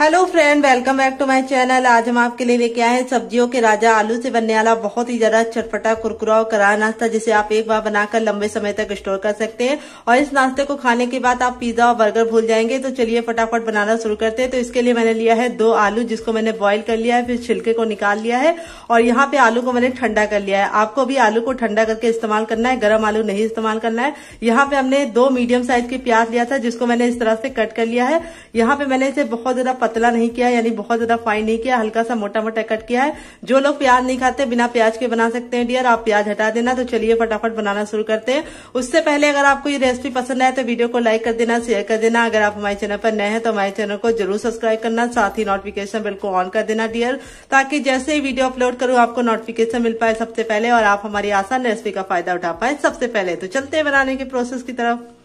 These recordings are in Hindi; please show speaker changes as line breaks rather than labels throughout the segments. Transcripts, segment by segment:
Hello friend welcome back to my channel आज हम आपके लिए लेके आए हैं सब्जियों के राजा आलू से बनने वाला बहुत ही ज़्यादा चटपटा, कुरकुरा और करा नाश्ता, जिसे आप एक बार बनाकर लंबे समय तक स्टोर कर सकते हैं। और इस नाश्ते को खाने के बाद आप पिज्जा और बर्गर भूल जाएँगे। तो चलिए फटाफट बनाना शुरू करते हैं। तो इसके लिए मैंने लिया है दो आलू, जिसको मैंने बॉइल कर लिया है, फिर छिलके को निकाल लिया है। और यहाँ पे आलू को मैंने ठंडा कर लिया है। आपको भी आलू को ठंडा करके इस्तेमाल करना है, गर्म आलू नहीं इस्तेमाल करना है। यहाँ पे हमने दो मीडियम साइज़ की प्याज लिया था, जिसको मैंने इस तरह से कट कर लिया है। यहाँ पे मैंने इसे बहुत ज़्यादा पतला नहीं किया यानी बहुत ज़्यादा फाइन नहीं किया, हल्का सा मोटा मोटा कट किया है। जो लोग प्याज नहीं खाते, बिना प्याज के बना सकते हैं डियर आप प्याज हटा देना। तो चलिए फटाफट बनाना शुरू करते हैं। उससे पहले अगर आपको ये रेसिपी पसंद आए तो वीडियो को लाइक कर देना शेयर कर देना। अगर आप हमारे चैनल पर नए हैं तो हमारे चैनल को ज़रूर सब्सक्राइब करना। साथ ही नोटिफिकेशन बिल को ऑन कर देना डियर ताकि जैसे ही वीडियो अपलोड करूँ, आपको नोटिफिकेशन मिल पाए सबसे पहले, और आप हमारी आसान रेसिपी का फ़ायदा उठा पाए सबसे पहले। तो चलते हैं बनाने के प्रोसेस की तरफ़।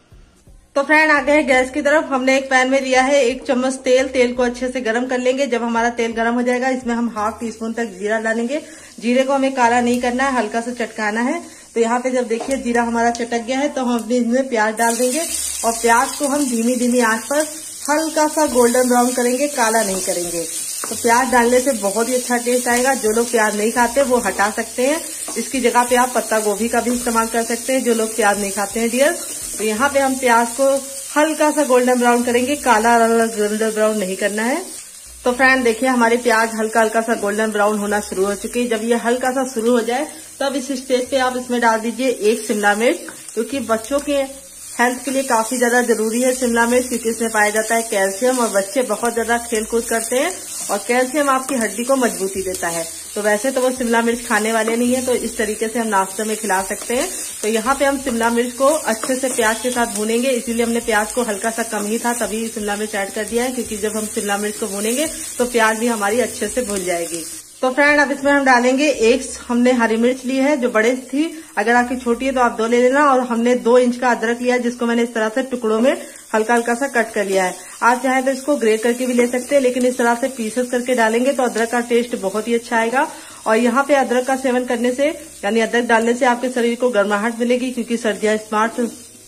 तो फ्रेंड आ गए गैस की तरफ़। हमने एक पैन में लिया है एक चम्मच तेल। तेल को अच्छे से गर्म कर लेंगे। जब हमारा तेल गर्म हो जाएगा, इसमें हम हाफ़ टी स्पून तक जीरा डालेंगे। जीरे को हमें काला नहीं करना है, हल्का सा चटकाना है। तो यहाँ पे जब देखिए जीरा हमारा चटक गया है तो हम अपने इसमें प्याज डाल देंगे और प्याज को हम धीमी धीमी आँच पर हल्का सा गोल्डन ब्राउन करेंगे, काला नहीं करेंगे। तो प्याज डालने से बहुत ही अच्छा टेस्ट आएगा। जो लोग प्याज नहीं खाते, वो हटा सकते हैं। इसकी जगह पे आप पत्ता गोभी का भी इस्तेमाल कर सकते हैं। जो लोग प्याज नहीं खाते हैं डियर तो यहाँ पे हम प्याज को हल्का सा गोल्डन ब्राउन करेंगे, काला गोल्डन ब्राउन नहीं करना है। तो फ्रेंड, देखिए, हमारे प्याज हल्का हल्का सा गोल्डन ब्राउन होना शुरू हो चुकी है। जब ये हल्का सा शुरू हो जाए, तब इस स्टेज पे आप इसमें डाल दीजिए एक शिमला मिर्च, क्योंकि बच्चों के हेल्थ के लिए काफ़ी ज़्यादा ज़रूरी है शिमला मिर्च, क्योंकि इसमें पाया जाता है कैल्शियम, और बच्चे बहुत ज़्यादा खेल कूद करते हैं, और कैल्शियम आपकी हड्डी को मजबूती देता है। तो वैसे तो वो शिमला मिर्च खाने वाले नहीं है तो इस तरीके से हम नाश्ते में खिला सकते हैं। तो यहाँ पे हम शिमला मिर्च को अच्छे से प्याज के साथ भूनेंगे, इसीलिए हमने प्याज को हल्का सा कम ही था, तभी शिमला मिर्च ऐड कर दिया है, क्योंकि जब हम शिमला मिर्च को भूनेंगे तो प्याज भी हमारी अच्छे से भूल जाएगी। तो फ्रेंड, अब इसमें हम डालेंगे एक, हमने हरी मिर्च ली है, जो बड़े थी, अगर आपकी छोटी है तो आप दो ले लेना, और हमने दो इंच का अदरक लिया जिसको मैंने इस तरह से टुकड़ों में हल्का हल्का सा कट कर लिया है। आप चाहे तो इसको ग्रेट करके भी ले सकते हैं, लेकिन इस तरह से पीसेस करके डालेंगे तो अदरक का टेस्ट बहुत ही अच्छा आएगा। और यहाँ पे अदरक का सेवन करने से, यानी अदरक डालने से आपके शरीर को गर्माहट मिलेगी, क्योंकि सर्दियाँ स्मार्ट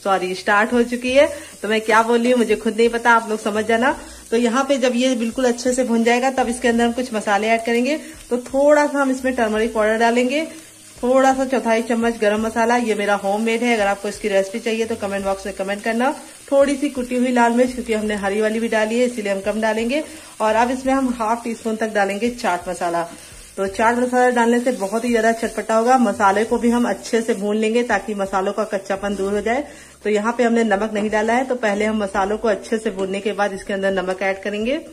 सॉरी स्टार्ट हो चुकी है। तो मैं क्या बोल रही हूँ, मुझे खुद नहीं पता, आप लोग समझ जाना। तो यहाँ पे जब ये बिल्कुल अच्छे से भुन जाएगा, तब इसके अंदर हम कुछ मसाले ऐड करेंगे। तो थोड़ा सा हम इसमें टर्मरिक पाउडर डालेंगे। थोड़ा सा चौथाई चम्मच गरम मसाला, ये मेरा होम मेड है, अगर आपको इसकी रेसिपी चाहिए तो कमेंट बॉक्स में कमेंट करना। थोड़ी सी कुटी हुई लाल मिर्च, क्योंकि हमने हरी वाली भी डाली है, इसीलिए हम कम डालेंगे। और अब इसमें हम हाफ़ टी स्पून तक डालेंगे चाट मसाला। तो चाट मसाला डालने से बहुत ही ज़्यादा चटपटा होगा। मसाले को भी हम अच्छे से भून लेंगे, ताकि मसालों का कच्चापन दूर हो जाए। तो यहाँ पे हमने नमक नहीं डाला है तो पहले हम मसालों को अच्छे से भूनने के बाद इसके अंदर नमक ऐड करेंगे।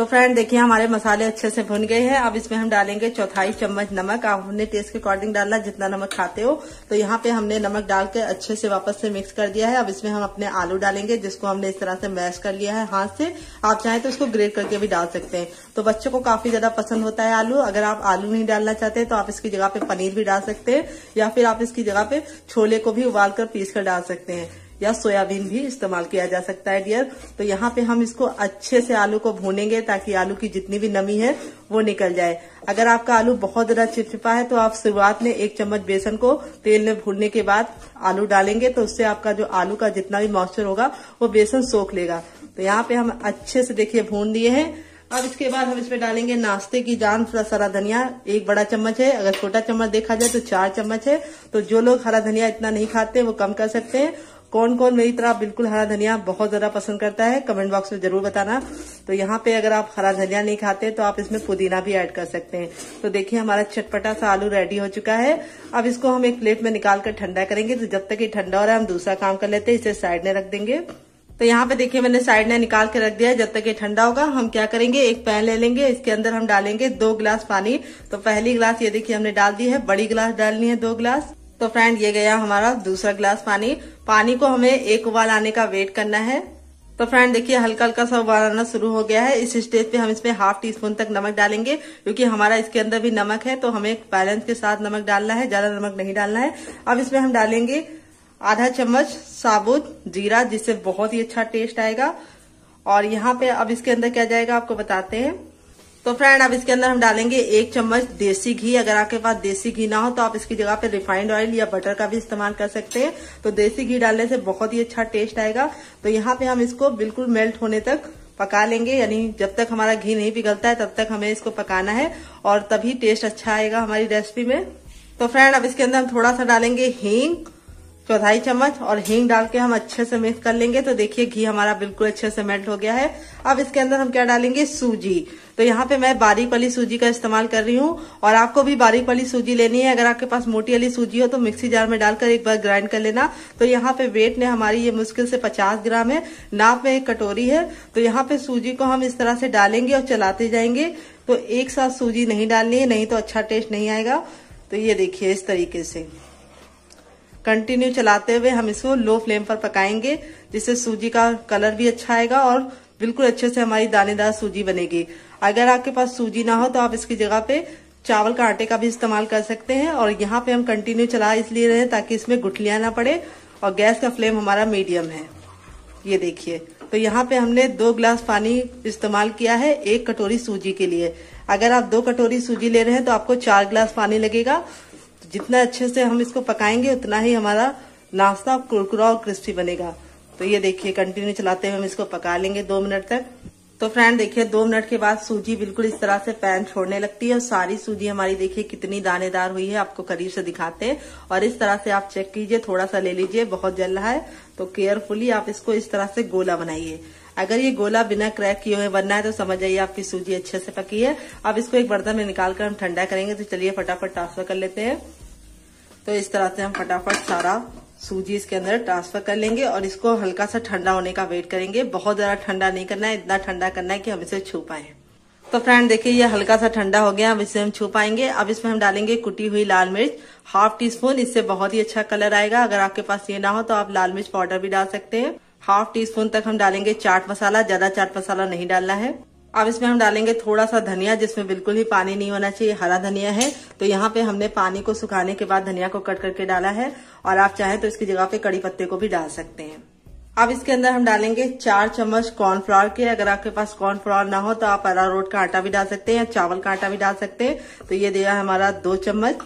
तो फ्रेंड देखिए, हमारे मसाले अच्छे से भुन गए हैं। अब इसमें हम डालेंगे चौथाई चम्मच नमक। आप अपने टेस्ट के अकॉर्डिंग डालना, जितना नमक खाते हो। तो यहाँ पे हमने नमक डाल के अच्छे से वापस से मिक्स कर दिया है। अब इसमें हम अपने आलू डालेंगे, जिसको हमने इस तरह से मैश कर लिया है हाथ से। आप चाहें तो इसको ग्रेट करके भी डाल सकते हैं। तो बच्चों को काफ़ी ज़्यादा पसंद होता है आलू। अगर आप आलू नहीं डालना चाहते तो आप इसकी जगह पे पनीर भी डाल सकते हैं, या फिर आप इसकी जगह पे छोले को भी उबाल कर पीस कर डाल सकते हैं। या सोयाबीन भी इस्तेमाल किया जा सकता है डियर तो यहाँ पे हम इसको अच्छे से आलू को भूनेंगे ताकि आलू की जितनी भी नमी है, वो निकल जाए। अगर आपका आलू बहुत ज़्यादा चिपचिपा है तो आप शुरुआत में एक चम्मच बेसन को तेल में भूनने के बाद आलू डालेंगे तो उससे आपका जो आलू का जितना भी मॉइस्चर होगा, वो बेसन सोख लेगा। तो यहाँ पे हम अच्छे से देखिए भून दिए हैं। अब इसके बाद हम इसमें डालेंगे नाश्ते की जान, थोड़ा सारा धनिया। एक बड़ा चम्मच है, अगर छोटा चम्मच देखा जाए तो चार चम्मच है। तो जो लोग हरा धनिया इतना नहीं खाते, वो कम कर सकते हैं। कौन कौन मेरी तरह बिल्कुल हरा धनिया बहुत ज़्यादा पसंद करता है, कमेंट बॉक्स में ज़रूर बताना। तो यहाँ पे अगर आप हरा धनिया नहीं खाते तो आप इसमें पुदीना भी ऐड कर सकते हैं। तो देखिए, हमारा चटपटा सा आलू रेडी हो चुका है। अब इसको हम एक प्लेट में निकाल कर ठंडा करेंगे। तो जब तक ये ठंडा हो रहा है, हम दूसरा काम कर लेते हैं, इसे साइड में रख देंगे। तो यहाँ पे देखिए, मैंने साइड में निकाल के रख दिया जब तक ये ठंडा होगा, हम क्या करेंगे? एक पैन ले लेंगे। इसके अंदर हम डालेंगे दो गिलास पानी। तो पहली गिलास, ये देखिए, हमने डाल दी है। बड़ी गिलास डालनी है दो गिलास। तो फ्रेंड ये गया हमारा दूसरा गिलास पानी। पानी को हमें एक उबाल आने का वेट करना है। तो फ्रेंड देखिए हल्का हल्का सा उबाल आना शुरू हो गया है। इस स्टेज पे हम इसमें हाफ़ टी स्पून तक नमक डालेंगे, क्योंकि हमारा इसके अंदर भी नमक है तो हमें बैलेंस के साथ नमक डालना है, ज़्यादा नमक नहीं डालना है। अब इसमें हम डालेंगे आधा चम्मच साबुत जीरा, जिससे बहुत ही अच्छा टेस्ट आएगा। और यहाँ पे अब इसके अंदर क्या जाएगा, आपको बताते हैं। तो फ्रेंड अब इसके अंदर हम डालेंगे एक चम्मच देसी घी। अगर आपके पास देसी घी ना हो तो आप इसकी जगह पे रिफाइंड ऑयल या बटर का भी इस्तेमाल कर सकते हैं। तो देसी घी डालने से बहुत ही अच्छा टेस्ट आएगा। तो यहाँ पे हम इसको बिल्कुल मेल्ट होने तक पका लेंगे। यानी जब तक हमारा घी नहीं पिघलता है, तब तक हमें इसको पकाना है और तभी टेस्ट अच्छा आएगा हमारी रेसिपी में। तो फ्रेंड अब इसके अंदर हम थोड़ा सा डालेंगे हींग। चौथाई चम्मच और हींग डाल के हम अच्छे से मिक्स कर लेंगे। तो देखिए, घी हमारा बिल्कुल अच्छे से मेल्ट हो गया है। अब इसके अंदर हम क्या डालेंगे? सूजी। तो यहाँ पे मैं बारीक वाली सूजी का इस्तेमाल कर रही हूँ और आपको भी बारीक वाली सूजी लेनी है। अगर आपके पास मोटी वाली सूजी हो तो मिक्सी जार में डालकर एक बार ग्राइंड कर लेना। तो यहाँ पे वेट ने हमारी ये मुश्किल से पचास ग्राम है। नाप में एक कटोरी है। तो यहाँ पे सूजी को हम इस तरह से डालेंगे और चलाते जाएँगे। तो एक साथ सूजी नहीं डालनी है, नहीं तो अच्छा टेस्ट नहीं आएगा। तो ये देखिए इस तरीके से। कंटिन्यू चलाते हुए हम इसको लो फ्लेम पर पकाएँगे, जिससे सूजी का कलर भी अच्छा आएगा और बिल्कुल अच्छे से हमारी दानेदार सूजी बनेगी। अगर आपके पास सूजी ना हो तो आप इसकी जगह पे चावल का आटे का भी इस्तेमाल कर सकते हैं और यहाँ पे हम कंटिन्यू चला इसलिए रहे ताकि इसमें गुठलियाँ ना पड़े और गैस का फ्लेम हमारा मीडियम है। ये देखिए तो यहाँ पे हमने दो ग्लास पानी इस्तेमाल किया है एक कटोरी सूजी के लिए। अगर आप दो कटोरी सूजी ले रहे हैं तो आपको चार ग्लास पानी लगेगा। जितना अच्छे से हम इसको पकाएँगे, उतना ही हमारा नाश्ता कुरकुरा और क्रिस्पी बनेगा। तो ये देखिए कंटिन्यू चलाते हुए हम इसको पका लेंगे दो मिनट तक। तो फ्रेंड देखिए, दो मिनट के बाद सूजी बिल्कुल इस तरह से पैन छोड़ने लगती है और सारी सूजी हमारी, देखिए, कितनी दानेदार हुई है, आपको करीब से दिखाते हैं। और इस तरह से आप चेक कीजिए थोड़ा सा ले लीजिए, बहुत जल रहा है। तो केयरफुली आप इसको इस तरह से गोला बनाइए। अगर ये गोला बिना क्रैक किए हुए बनना है तो समझ जाइए आपकी सूजी अच्छे से पकी है। अब इसको एक बर्तन में निकाल कर हम ठंडा करेंगे तो चलिए फटाफट ट्रांसफ़र कर लेते हैं। तो इस तरह से हम फटाफट सारा सूजी इसके अंदर ट्रांसफ़र कर लेंगे और इसको हल्का सा ठंडा होने का वेट करेंगे। बहुत ज़्यादा ठंडा नहीं करना है, इतना ठंडा करना है कि हम इसे छू पाए। तो फ्रेंड देखिए, ये हल्का सा ठंडा हो गया अब इसे हम छू पाएँगे। अब इसमें हम डालेंगे कुटी हुई लाल मिर्च हाफ़ टी स्पून इससे बहुत ही अच्छा कलर आएगा। अगर आपके पास ये ना हो तो आप लाल मिर्च पाउडर भी डाल सकते हैं। हाफ़ टी स्पून तक हम डालेंगे चाट मसाला, ज़्यादा चाट मसाला नहीं डालना है। अब इसमें हम डालेंगे थोड़ा सा धनिया, जिसमें बिल्कुल ही पानी नहीं होना चाहिए, हरा धनिया है। तो यहाँ पे हमने पानी को सुखाने के बाद धनिया को कट करके डाला है, और आप चाहें तो इसकी जगह पे कड़ी पत्ते को भी डाल सकते हैं। अब इसके अंदर हम डालेंगे चार चम्मच कॉर्नफ्लावर के। अगर आपके पास कॉर्नफ्लावर ना हो तो आप अरारोट का आटा भी डाल सकते हैं या चावल का आटा भी डाल सकते हैं। तो ये दिया हमारा दो चम्मच,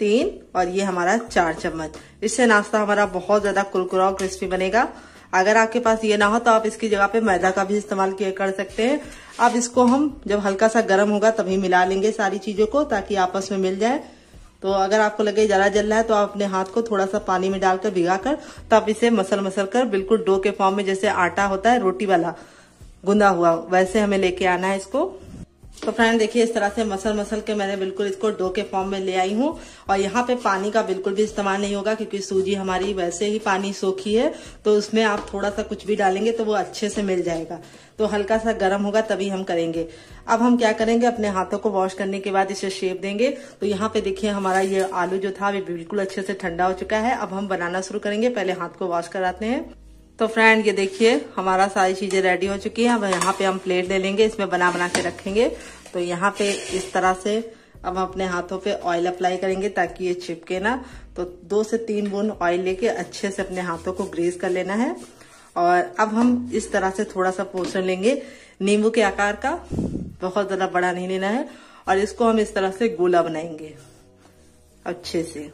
तीन, और ये हमारा चार चम्मच। इससे नाश्ता हमारा बहुत ज़्यादा कुरकुरा और क्रिस्पी बनेगा। अगर आपके पास ये ना हो तो आप इसकी जगह पे मैदा का भी इस्तेमाल किया कर सकते हैं। अब इसको हम जब हल्का सा गर्म होगा, तभी मिला लेंगे सारी चीज़ों को, ताकि आपस में मिल जाए। तो अगर आपको लगे जरा जल रहा है तो आप अपने हाथ को थोड़ा सा पानी में डालकर भिगा कर तब इसे मसल मसल कर, बिल्कुल डो के फॉर्म में जैसे आटा होता है, रोटी वाला, गुंदा हुआ, वैसे हमें लेके आना है इसको। तो फ्रेंड देखिए, इस तरह से मसल मसल के मैंने बिल्कुल इसको डो के फॉर्म में ले आई हूँ। और यहाँ पे पानी का बिल्कुल भी इस्तेमाल नहीं होगा, क्योंकि सूजी हमारी वैसे ही पानी सोखी है तो उसमें आप थोड़ा सा कुछ भी डालेंगे तो वो अच्छे से मिल जाएगा। तो हल्का सा गर्म होगा, तभी हम करेंगे। अब हम क्या करेंगे, अपने हाथों को वॉश करने के बाद इसे शेप देंगे। तो यहाँ पे देखिए, हमारा ये आलू जो था वो बिल्कुल अच्छे से ठंडा हो चुका है। अब हम बनाना शुरू करेंगे। पहले हाथ को वॉश कराते हैं। तो फ्रेंड ये देखिए, हमारा सारी चीज़ें रेडी हो चुकी है। अब यहाँ पे हम प्लेट ले लेंगे, इसमें बना बना के रखेंगे। तो यहाँ पे इस तरह से अब हम अपने हाथों पे ऑयल अप्लाई करेंगे ताकि ये चिपके ना। तो दो से तीन बूंद ऑयल लेके अच्छे से अपने हाथों को ग्रेस कर लेना है। और अब हम इस तरह से थोड़ा सा पोषण लेंगे। नींबू के आकार का बहुत ज़्यादा बड़ा नहीं लेना है और इसको हम इस तरह से गोला बनाएँगे अच्छे से।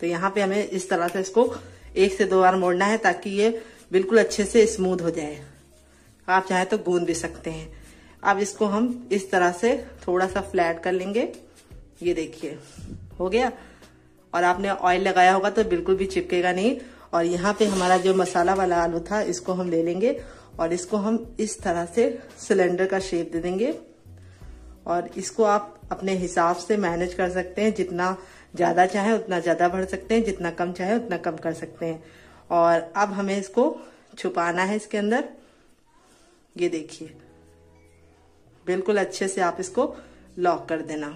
तो यहाँ पे हमें इस तरह से इसको एक से दो बार मोड़ना है ताकि ये बिल्कुल अच्छे से स्मूथ हो जाए। आप चाहे तो गूंद भी सकते हैं। अब इसको हम इस तरह से थोड़ा सा फ्लैट कर लेंगे। ये देखिए, हो गया। और आपने ऑयल लगाया होगा तो बिल्कुल भी चिपकेगा नहीं। और यहाँ पे हमारा जो मसाला वाला आलू था, इसको हम ले लेंगे। और इसको हम इस तरह से सिलेंडर का शेप दे देंगे। और इसको आप अपने हिसाब से मैनेज कर सकते हैं। जितना ज़्यादा चाहे, उतना ज़्यादा भर सकते हैं। जितना कम चाहे, उतना कम कर सकते हैं। और अब हमें इसको छुपाना है इसके अंदर। ये देखिए। बिल्कुल अच्छे से आप इसको लॉक कर देना।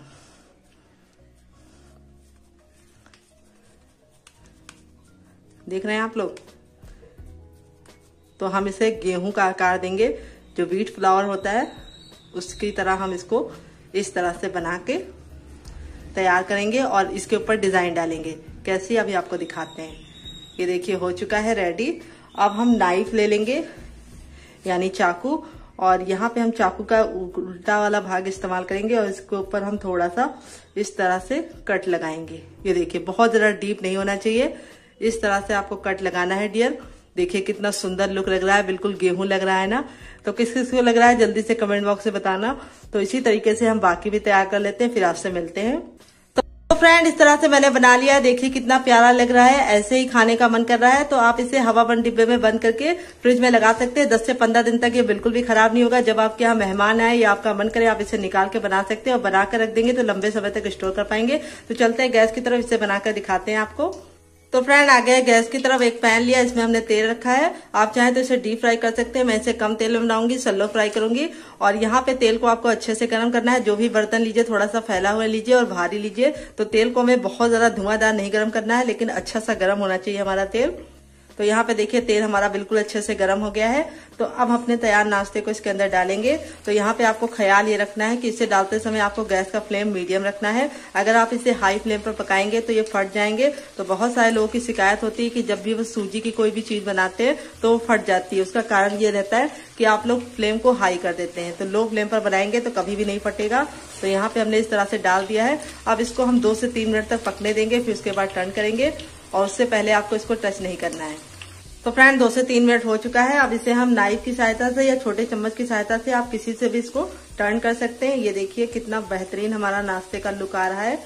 देख रहे हैं आप लोग? तो हम इसे गेहूँ का आकार देंगे। जो बीट फ्लावर होता है, उसकी तरह हम इसको इस तरह से बना के तैयार करेंगे और इसके ऊपर डिज़ाइन डालेंगे। कैसे? अभी आपको दिखाते हैं। ये देखिए, हो चुका है रेडी अब हम नाइफ ले लेंगे, यानी चाकू. और यहाँ पे हम चाकू का उल्टा वाला भाग इस्तेमाल करेंगे और इसके ऊपर हम थोड़ा सा इस तरह से कट लगाएँगे. ये देखिए, बहुत ज़्यादा डीप नहीं होना चाहिए. इस तरह से आपको कट लगाना है डियर देखिए, कितना सुंदर लुक लग रहा है, बिल्कुल गेहूँ लग रहा है ना? तो किस किस को लग रहा है, जल्दी से कमेंट बॉक्स में बताना. तो इसी तरीके से हम बाकी भी तैयार कर लेते हैं, फिर आपसे मिलते हैं. तो फ्रेंड इस तरह से मैंने बना लिया है। देखिए कितना प्यारा लग रहा है। ऐसे ही खाने का मन कर रहा है। तो आप इसे हवा बंद डिब्बे में बंद करके फ्रिज में लगा सकते हैं। 10 से 15 दिन तक ये बिल्कुल भी खराब नहीं होगा। जब आपके यहाँ मेहमान आए या आपका मन करे, आप इसे निकाल के बना सकते हैं और बनाकर रख देंगे तो लंबे समय तक स्टोर कर पाएँगे। तो चलते हैं गैस की तरफ़। इसे बनाकर दिखाते हैं आपको। तो फ्रेंड आ गया गैस की तरफ़, एक पैन लिया, इसमें हमने तेल रखा है। आप चाहें तो इसे डीप फ्राई कर सकते हैं। मैं इसे कम तेल में बनाऊँगी सल्लो फ्राई करूँगी। और यहाँ पे तेल को आपको अच्छे से गर्म करना है। जो भी बर्तन लीजिए थोड़ा सा फैला हुआ लीजिए और भारी लीजिए तो तेल को हमें बहुत ज़्यादा धुआंधार नहीं गर्म करना है, लेकिन अच्छा सा गर्म होना चाहिए हमारा तेल। तो यहाँ पे देखिए, तेल हमारा बिल्कुल अच्छे से गर्म हो गया है। तो अब अपने तैयार नाश्ते को इसके अंदर डालेंगे। तो यहाँ पे आपको ख्याल ये रखना है कि इसे डालते समय आपको गैस का फ्लेम मीडियम रखना है। अगर आप इसे हाई फ्लेम पर पकाएँगे तो ये फट जाएँगे। तो बहुत सारे लोगों की शिकायत होती है कि जब भी वो सूजी की कोई भी चीज़ बनाते हैं तो वो फट जाती है। उसका कारण ये रहता है कि आप लोग फ्लेम को हाई कर देते हैं। तो लो फ्लेम पर बनाएँगे तो कभी भी नहीं फटेगा। तो यहाँ पे हमने इस तरह से डाल दिया है। अब इसको हम दो से तीन मिनट तक पकने देंगे, फिर उसके बाद टर्न करेंगे और उससे पहले आपको इसको टच नहीं करना है। तो फ्रेंड, दो से तीन मिनट हो चुका है। अब इसे हम नाइफ की सहायता से या छोटे चम्मच की सहायता से आप किसी से भी इसको टर्न कर सकते हैं। ये देखिए कितना बेहतरीन हमारा नाश्ते का लुक आ रहा है।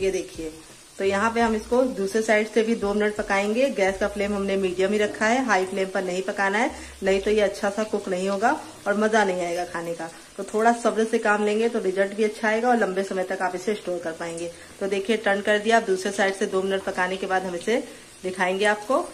ये देखिए। तो यहाँ पे हम इसको दूसरे साइड से भी दो मिनट पकाएँगे। गैस का फ्लेम हमने मीडियम ही रखा है। हाई फ्लेम पर नहीं पकाना है। नहीं तो ये अच्छा सा कुक नहीं होगा और मज़ा नहीं आएगा खाने का। तो थोड़ा सब्र से काम लेंगे तो रिज़ल्ट भी अच्छा आएगा और लंबे समय तक आप इसे स्टोर कर पाएँगे। तो देखिए, टर्न कर दिया। आप दूसरे साइड से दो मिनट पकाने के बाद हम इसे दिखाएँगे आपको।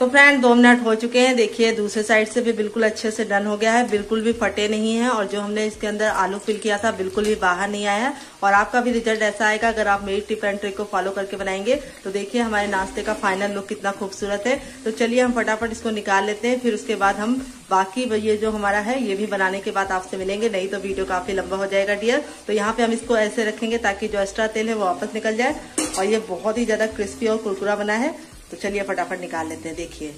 तो फ्रेंड दो मिनट हो चुके हैं। देखिए, दूसरे साइड से भी बिल्कुल अच्छे से डन हो गया है। बिल्कुल भी फटे नहीं है और जो हमने इसके अंदर आलू फिल किया था, बिल्कुल भी बाहर नहीं आया। है और आपका भी रिज़ल्ट ऐसा आएगा, अगर आप मेरी टिप एंड ट्रिक को फॉलो करके बनाएँगे तो देखिए हमारे नाश्ते का फाइनल लुक कितना खूबसूरत है। तो चलिए हम फटाफट इसको निकाल लेते हैं, फिर उसके बाद हम बाकी ये जो हमारा है, ये भी बनाने के बाद आपसे मिलेंगे। नहीं तो वीडियो काफ़ी लंबा हो जाएगा, डियर। तो यहाँ पे हम इसको ऐसे रखेंगे ताकि जो एक्स्ट्रा तेल है वो वापस निकल जाए। और ये बहुत ही ज़्यादा क्रिस्पी और कुरकुरा बना है। तो चलिए फटाफट निकाल लेते हैं, देखिए।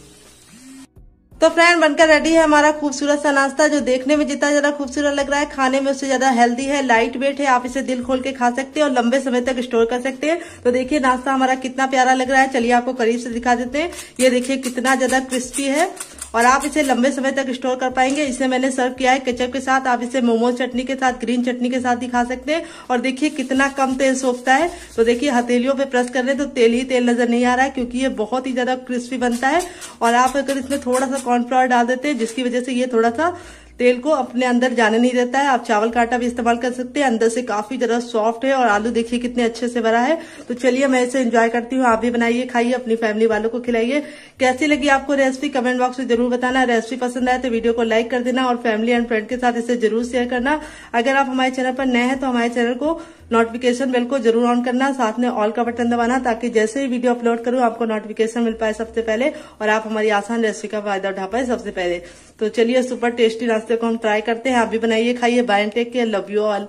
तो फ्रेंड, बनकर रेडी है हमारा खूबसूरत सा नाश्ता, जो देखने में जितना ज़्यादा खूबसूरत लग रहा है, खाने में उससे ज़्यादा हेल्दी है लाइट वेट है, आप इसे दिल खोल के खा सकते हैं और लंबे समय तक स्टोर कर सकते हैं। तो देखिए, नाश्ता हमारा कितना प्यारा लग रहा है, चलिए आपको करीब से दिखा देते हैं। ये देखिए, कितना ज़्यादा क्रिस्पी है। और आप इसे लंबे समय तक स्टोर कर पाएँगे। इसे मैंने सर्व किया है केचप के साथ। आप इसे मोमोज चटनी के साथ, ग्रीन चटनी के साथ ही खा सकते हैं। और देखिए कितना कम तेल सोखता है। तो देखिए, हथेलियों पे प्रेस कर रहे तो तेल ही तेल नज़र नहीं आ रहा है, क्योंकि ये बहुत ही ज़्यादा क्रिस्पी बनता है। और आप अगर इसमें थोड़ा सा कॉर्नफ्लावर डाल देते हैं, जिसकी वजह से ये थोड़ा सा तेल को अपने अंदर जाने नहीं देता है। आप चावल का आटा भी इस्तेमाल कर सकते हैं। अंदर से काफ़ी ज़्यादा सॉफ्ट है और आलू देखिए कितने अच्छे से भरा है। तो चलिए, मैं इसे एंजॉय करती हूँ। आप भी बनाइए, खाइए, अपनी फैमिली वालों को खिलाइए। कैसी लगी आपको रेसिपी कमेंट बॉक्स में ज़रूर बताना। रेसिपी पसंद आए तो वीडियो को लाइक कर देना और फैमिली एंड फ्रेंड के साथ इसे ज़रूर शेयर करना। अगर आप हमारे चैनल पर नए हैं तो हमारे चैनल को नोटिफिकेशन बेल को ज़रूर ऑन करना, साथ में ऑल का बटन दबाना, ताकि जैसे ही वीडियो अपलोड करूँ, आपको नोटिफिकेशन मिल पाए सबसे पहले, और आप हमारी आसान रेसिपी का फ़ायदा उठा पाए सबसे पहले। तो चलिए सुपर टेस्टी नाश्ते को हम ट्राई करते हैं। आप भी बनाइए, खाइए bye take care love you all